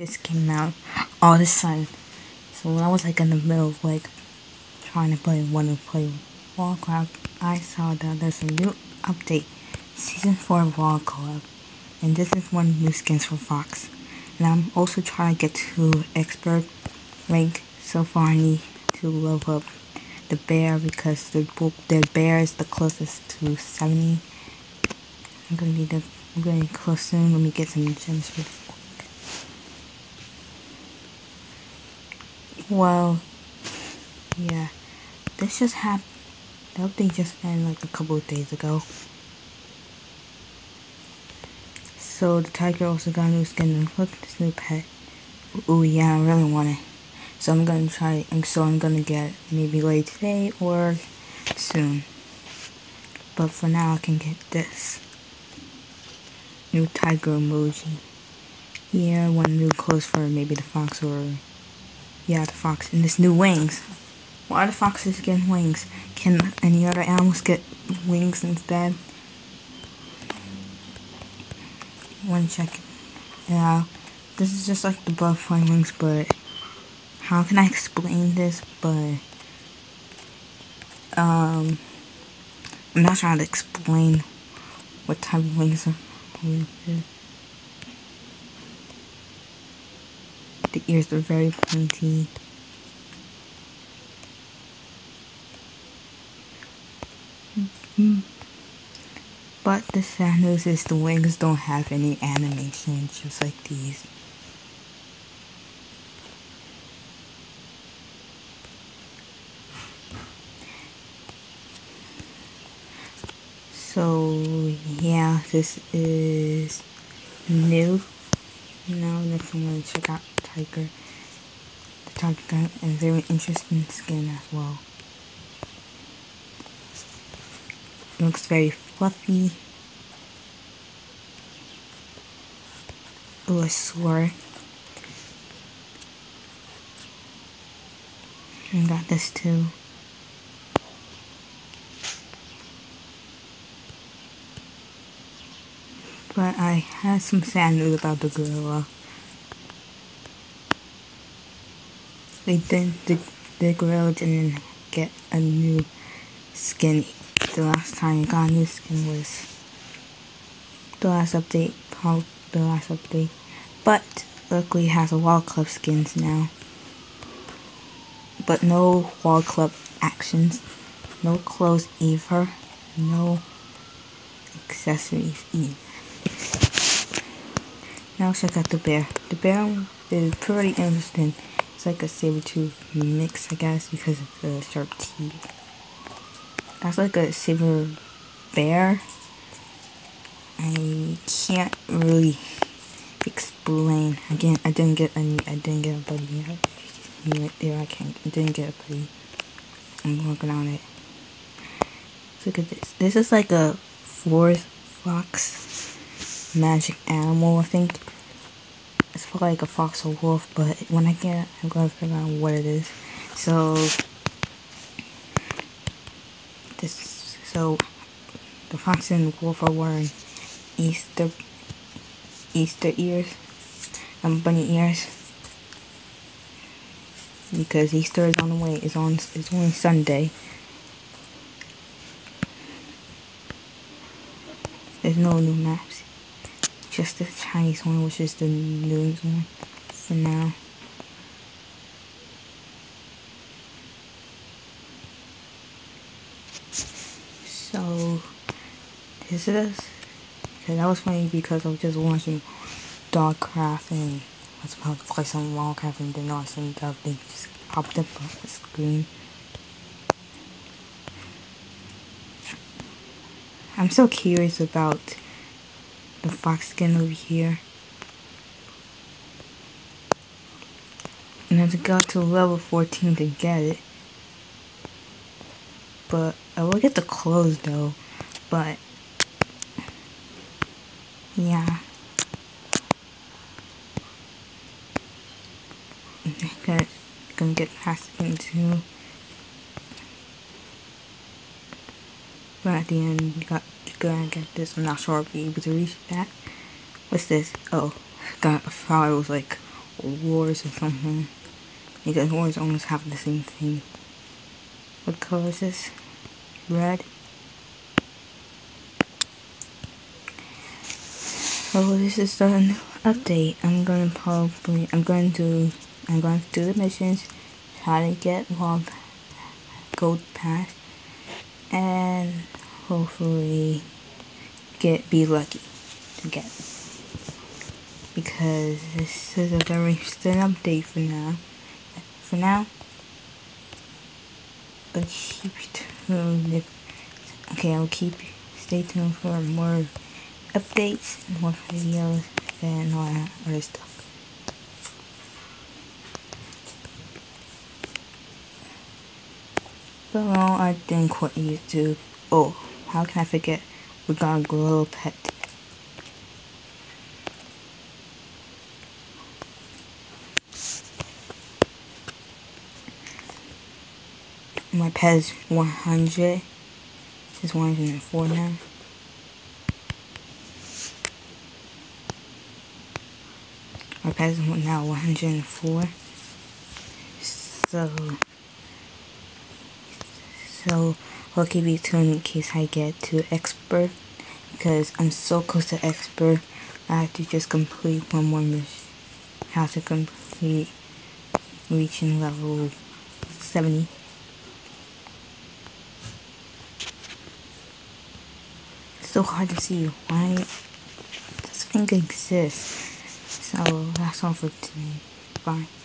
Just came out all a sudden. So when I was like in the middle of like trying to play, want to play Wildcraft, I saw that there's a new update, Season 4 of Wildcraft, and this is one new skins for Fox. And I'm also trying to get to expert rank, so far I need to level up the bear because the the bear is the closest to 70. I'm gonna need to, I'm gonna get close soon. Let me get some gems really quick. Well, yeah, this just happened. The update just happened like a couple of days ago. So the tiger also got a new skin and look this new pet. Oh yeah, I really want it. So I'm gonna try and so I'm gonna get maybe late today or soon. But for now I can get this. New tiger emoji. Yeah, one new clothes for maybe the fox or yeah the fox and this new wings. Why are the foxes getting wings? Can any other animals get wings instead? one check. Yeah, this is just like the butterfly wings, but how can I explain this? But um, I'm not trying to explain what type of wings are. The ears are very pointy. But the sad news is the wings don't have any animation, just like these. So yeah, this is new. Now next I'm gonna check out Tiger. The Tiger got a very interesting skin as well. looks very fluffy. Oh, I swear. I got this too. But I had some sad news about the gorilla. Uh, they didn't, the, the gorilla didn't get a new skin the last time you got a new skin was the last update, how the last update. But luckily it has a Wild Club skins now. But no Wild Club actions, no clothes either, no accessories either. Now check out the bear. The bear is pretty interesting. It's like a saber tooth mix, I guess, because of the sharp teeth. That's like a saber bear. I can't really explain. Again, I didn't get any. I didn't get a buddy. Right there, I can't. I didn't get a buddy. I'm working on it. Look at this. This is like a fourth fox magic animal. I think it's probably like a fox or wolf, but when I get, I'm gonna figure out what it is. So this so the fox and wolf are wearing Easter Easter ears and um, bunny ears because Easter is on the way. It's on it's only Sunday. There's no new maps. Just the Chinese one, which is the news one for now. So this is okay, that was funny because I was just watching Dogcraft and I was about to play some Wildcraft and then all of a sudden the thing just popped up on the screen. I'm so curious about the fox skin over here. And I got to go to level 14 to get it. But I will get the clothes though. But yeah. Gonna, gonna get past too. but at the end you got gonna get this. I'm not sure I'll be able to reach that. What's this? Oh, got, I thought it was like wars or something. Because wars almost have the same thing. What color is this? Red. So this is the new update. I'm gonna probably I'm going to I'm going to do the missions, try to get one gold pass, and hopefully get be lucky to get because this is a very interesting update for now. For now, but keep tuned. Okay, I'll keep stay tuned for more updates, more videos, and all that other stuff. But no, I didn't quit YouTube. Oh, how can I forget? We got a glow pet. My pet is 100. It's 104 now. My pet is now 104. So, so Keep you tuned in case I get to expert. Because I'm so close to expert. I have to just complete one more mission. Have to complete reaching level 70. so hard to see why does finger exist. So that's all for today. Bye.